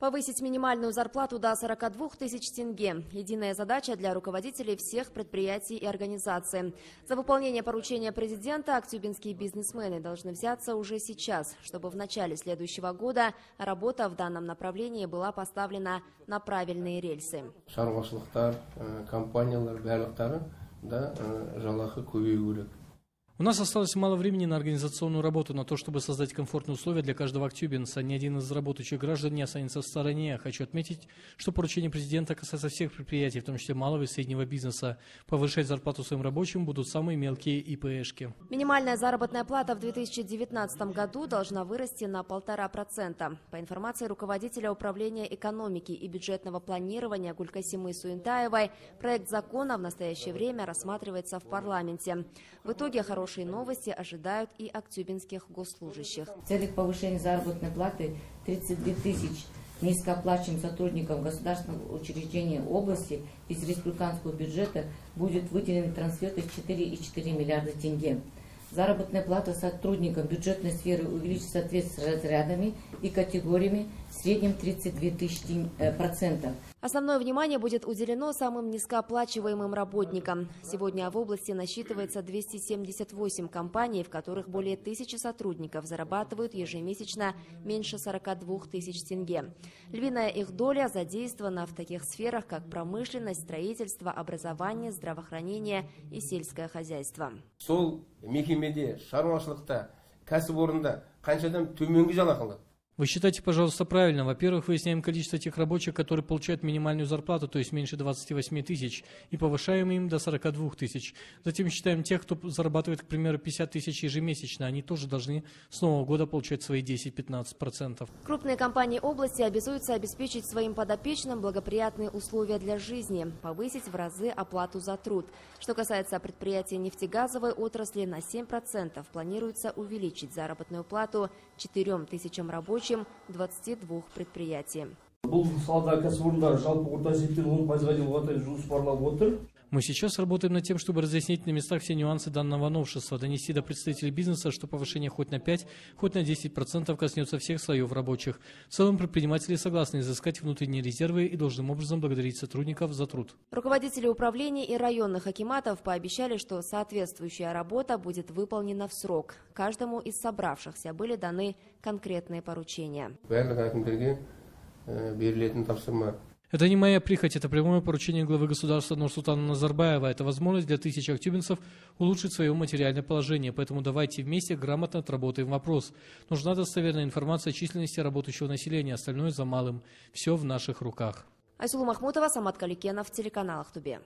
Повысить минимальную зарплату до 42 тысяч тенге – единая задача для руководителей всех предприятий и организаций. За выполнение поручения президента актюбинские бизнесмены должны взяться уже сейчас, чтобы в начале следующего года работа в данном направлении была поставлена на правильные рельсы. шаруашылықтар э, компаниялар барлықтары да э, жалақы көбею у нас осталось мало времени на организационную работу, на то, чтобы создать комфортные условия для каждого актюбинца. Ни один из работающих граждан не останется в стороне. Хочу отметить, что поручение президента касается всех предприятий, в том числе малого и среднего бизнеса. Повышать зарплату своим рабочим будут самые мелкие ИПшки. Минимальная заработная плата в 2019 году должна вырасти на полтора процента. По информации руководителя управления экономики и бюджетного планирования Гулькасимы Суинтаевой, проект закона в настоящее время рассматривается в парламенте. В итоге хороший Хорошие новости ожидают и актюбинских госслужащих. В целях повышения заработной платы 32 тысяч низкооплачиваемым сотрудникам государственных учреждений области из республиканского бюджета будет выделен трансфер 4,4 миллиарда тенге. Заработная плата сотрудникам бюджетной сферы увеличится в соответствии с разрядами и категориями в среднем 32 тысячи э, процентов. Основное внимание будет уделено самым низкооплачиваемым работникам. Сегодня в области насчитывается 278 компаний, в которых более тысячи сотрудников зарабатывают ежемесячно меньше 42 тысяч тенге. Львиная их доля задействована в таких сферах, как промышленность, строительство, образование, здравоохранение и сельское хозяйство. сол мекемеде шаруашылықта кәсіпорында қаншадан төменгі жалақы алады вы считайте, пожалуйста, правильно. Во-первых, выясняем количество тех рабочих, которые получают минимальную зарплату, то есть меньше 28 тысяч, и повышаем им до 42 тысяч. Затем считаем тех, кто зарабатывает, к примеру, 50 тысяч ежемесячно. Они тоже должны с нового года получать свои 10-15%. Крупные компании области обязуются обеспечить своим подопечным благоприятные условия для жизни, повысить в разы оплату за труд. Что касается предприятий нефтегазовой отрасли, на 7% планируется увеличить заработную плату 4 тысячам рабочих рабочим 22 предприятий. бұл салада кәсіпорындар жалпы орта есеппен он пайызға дейін жұмыс барлап отыр мы сейчас работаем над тем, чтобы разъяснить на местах все нюансы данного новшества, донести до представителей бизнеса, что повышение хоть на 5, хоть на 10% коснется всех слоев рабочих. В целом предприниматели согласны изыскать внутренние резервы и должным образом благодарить сотрудников за труд. Руководители управлений и районных акиматов пообещали, что соответствующая работа будет выполнена в срок. Каждому из собравшихся были даны конкретные поручения. Это не моя прихоть, это прямое поручение главы государства Нурсултана Назарбаева. Это возможность для тысяч актюбинцев улучшить свое материальное положение. Поэтому давайте вместе грамотно отработаем вопрос. Нужна достоверная информация о численности работающего населения, остальное за малым. Все в наших руках. Айсулу Махмутова, Самат Каликенов, телеканал Ахтубе.